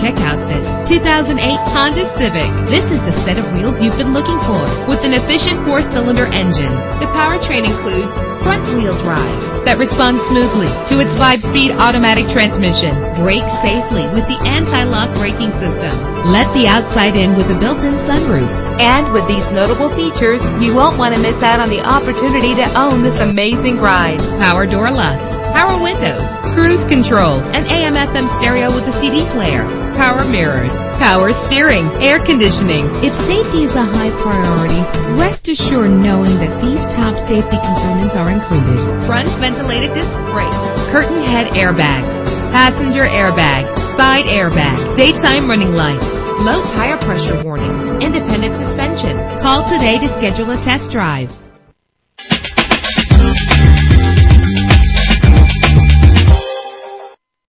Check out this 2008 Honda Civic. This is the set of wheels you've been looking for with an efficient four-cylinder engine. The powertrain includes front-wheel drive that responds smoothly to its five-speed automatic transmission. Brake safely with the anti-lock braking system. Let the outside in with a built-in sunroof. And with these notable features, you won't want to miss out on the opportunity to own this amazing ride. Power door locks, power windows, cruise control, an AM FM stereo with a CD player, power mirrors, power steering, air conditioning. If safety is a high priority, rest assured knowing that these top safety components are included. Front ventilated disc brakes, curtain head airbags, passenger airbag, side airbag, daytime running lights, low tire pressure warning, independent suspension. Call today to schedule a test drive.